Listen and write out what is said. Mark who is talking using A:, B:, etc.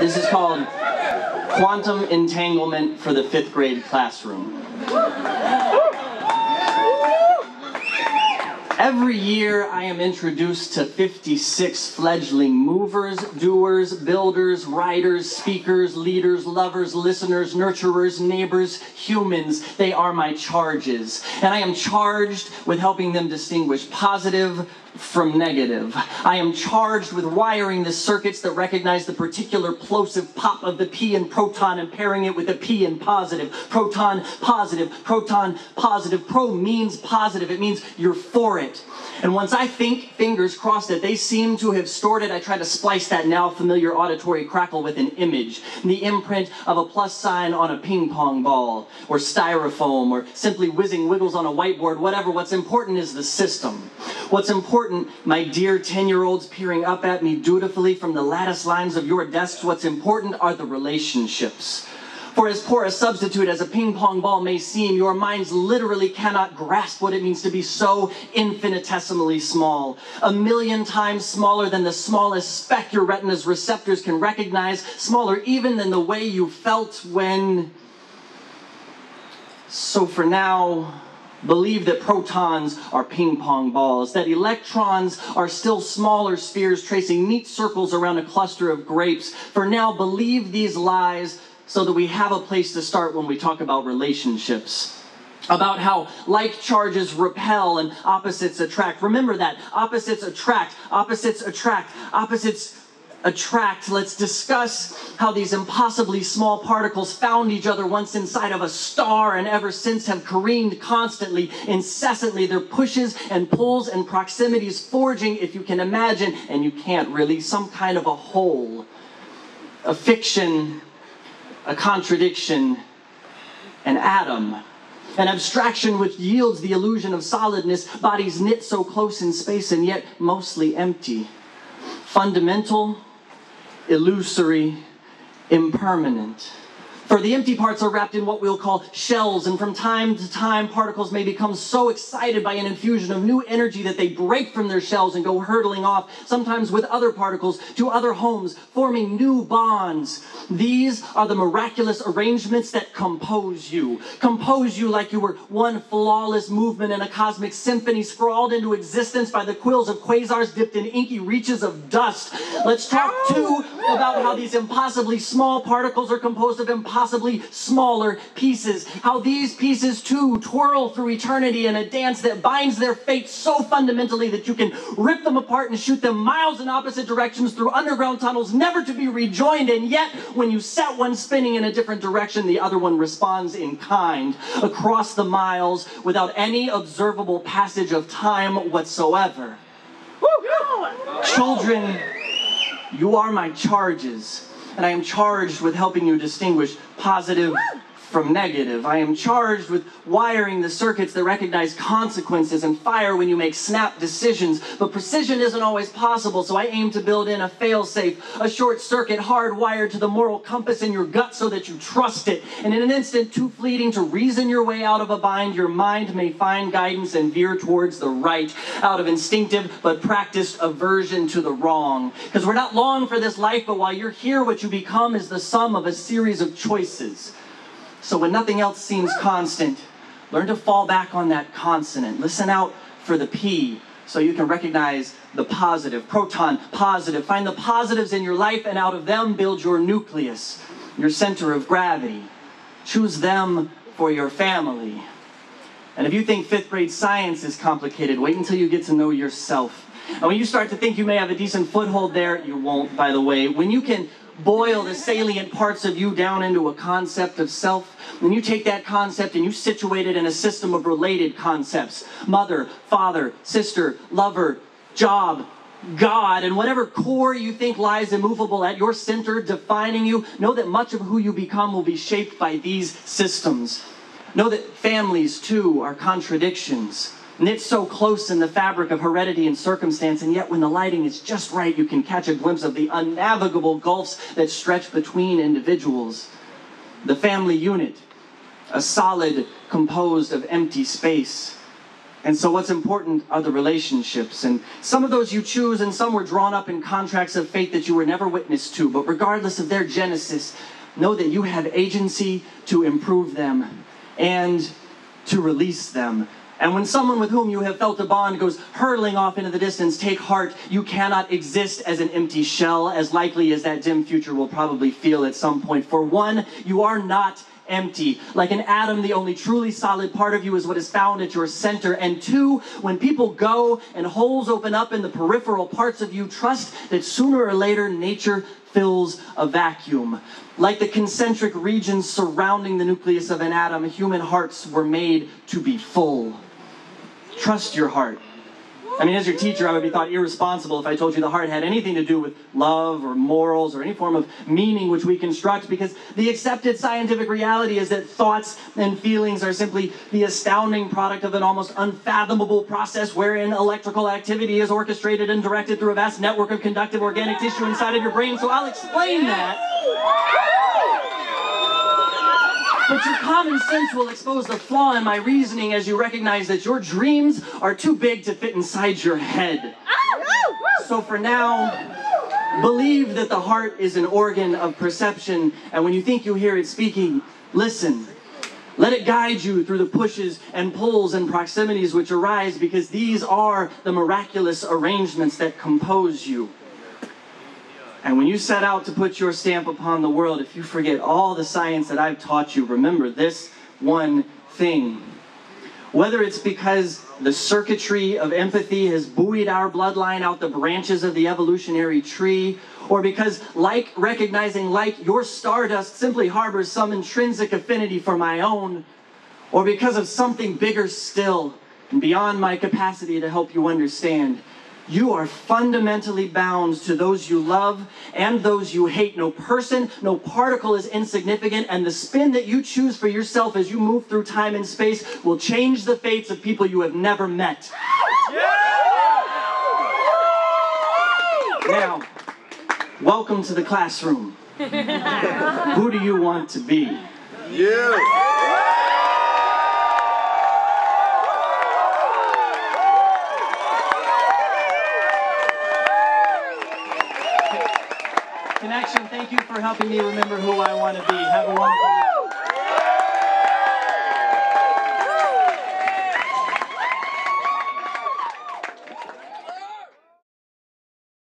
A: This is called Quantum Entanglement for the Fifth Grade Classroom. Every year, I am introduced to 56 fledgling movers, doers, builders, writers, speakers, leaders, lovers, listeners, nurturers, neighbors, humans. They are my charges. And I am charged with helping them distinguish positive from negative. I am charged with wiring the circuits that recognize the particular plosive pop of the p in proton and pairing it with the p in positive. Proton, positive, proton, positive. Pro means positive. It means you're for it. And once I think, fingers crossed, that they seem to have stored it, I try to splice that now familiar auditory crackle with an image. The imprint of a plus sign on a ping pong ball, or styrofoam, or simply whizzing wiggles on a whiteboard, whatever. What's important is the system. What's important, my dear 10 year olds peering up at me dutifully from the lattice lines of your desks, what's important are the relationships. For as poor a substitute as a ping pong ball may seem, your minds literally cannot grasp what it means to be so infinitesimally small. A million times smaller than the smallest speck your retina's receptors can recognize, smaller even than the way you felt when. So for now, believe that protons are ping pong balls, that electrons are still smaller spheres tracing neat circles around a cluster of grapes. For now, believe these lies so that we have a place to start when we talk about relationships. About how like charges repel and opposites attract. Remember that. Opposites attract, opposites attract, opposites attract. Let's discuss how these impossibly small particles found each other once inside of a star and ever since have careened constantly, incessantly. Their pushes and pulls and proximities forging, if you can imagine, and you can't really, some kind of a whole. A fiction a contradiction, an atom, an abstraction which yields the illusion of solidness, bodies knit so close in space and yet mostly empty. Fundamental, illusory, impermanent. For the empty parts are wrapped in what we'll call shells, and from time to time, particles may become so excited by an infusion of new energy that they break from their shells and go hurtling off, sometimes with other particles, to other homes, forming new bonds. These are the miraculous arrangements that compose you. Compose you like you were one flawless movement in a cosmic symphony scrawled into existence by the quills of quasars dipped in inky reaches of dust. Let's talk too oh, about how these impossibly small particles are composed of impossible possibly smaller pieces. How these pieces too twirl through eternity in a dance that binds their fate so fundamentally that you can rip them apart and shoot them miles in opposite directions through underground tunnels, never to be rejoined. And yet, when you set one spinning in a different direction, the other one responds in kind across the miles without any observable passage of time whatsoever. Children, you are my charges and I am charged with helping you distinguish positive from negative. I am charged with wiring the circuits that recognize consequences and fire when you make snap decisions. But precision isn't always possible, so I aim to build in a failsafe, a short circuit hardwired to the moral compass in your gut so that you trust it. And in an instant too fleeting to reason your way out of a bind, your mind may find guidance and veer towards the right, out of instinctive but practiced aversion to the wrong. Because we're not long for this life, but while you're here, what you become is the sum of a series of choices. So when nothing else seems constant, learn to fall back on that consonant. Listen out for the P so you can recognize the positive. Proton, positive. Find the positives in your life and out of them build your nucleus, your center of gravity. Choose them for your family. And if you think fifth grade science is complicated, wait until you get to know yourself. And when you start to think you may have a decent foothold there, you won't, by the way. When you can boil the salient parts of you down into a concept of self, when you take that concept and you situate it in a system of related concepts mother, father, sister, lover, job, God, and whatever core you think lies immovable at your center, defining you, know that much of who you become will be shaped by these systems. Know that families, too, are contradictions knit so close in the fabric of heredity and circumstance, and yet when the lighting is just right, you can catch a glimpse of the unnavigable gulfs that stretch between individuals. The family unit, a solid composed of empty space, And so, what's important are the relationships. And some of those you choose, and some were drawn up in contracts of fate that you were never witness to. But regardless of their genesis, know that you have agency to improve them and to release them. And when someone with whom you have felt a bond goes hurtling off into the distance, take heart. You cannot exist as an empty shell, as likely as that dim future will probably feel at some point. For one, you are not empty. Like an atom, the only truly solid part of you is what is found at your center. And two, when people go and holes open up in the peripheral parts of you, trust that sooner or later nature fills a vacuum. Like the concentric regions surrounding the nucleus of an atom, human hearts were made to be full. Trust your heart. I mean, as your teacher, I would be thought irresponsible if I told you the heart had anything to do with love or morals or any form of meaning which we construct, because the accepted scientific reality is that thoughts and feelings are simply the astounding product of an almost unfathomable process wherein electrical activity is orchestrated and directed through a vast network of conductive organic tissue inside of your brain. So I'll explain that. But your common sense will expose the flaw in my reasoning as you recognize that your dreams are too big to fit inside your head. So for now, believe that the heart is an organ of perception, and when you think you hear it speaking, listen. Let it guide you through the pushes and pulls and proximities which arise because these are the miraculous arrangements that compose you. And when you set out to put your stamp upon the world, if you forget all the science that I've taught you, remember this one thing. Whether it's because the circuitry of empathy has buoyed our bloodline out the branches of the evolutionary tree, or because, like recognizing like your stardust simply harbors some intrinsic affinity for my own, or because of something bigger still and beyond my capacity to help you understand, you are fundamentally bound to those you love and those you hate. No person, no particle is insignificant, and the spin that you choose for yourself as you move through time and space will change the fates of people you have never met. Now, welcome to the classroom. Who do you want to be?
B: You.
A: Connection, thank you for helping me remember who I want to be. Have a wonderful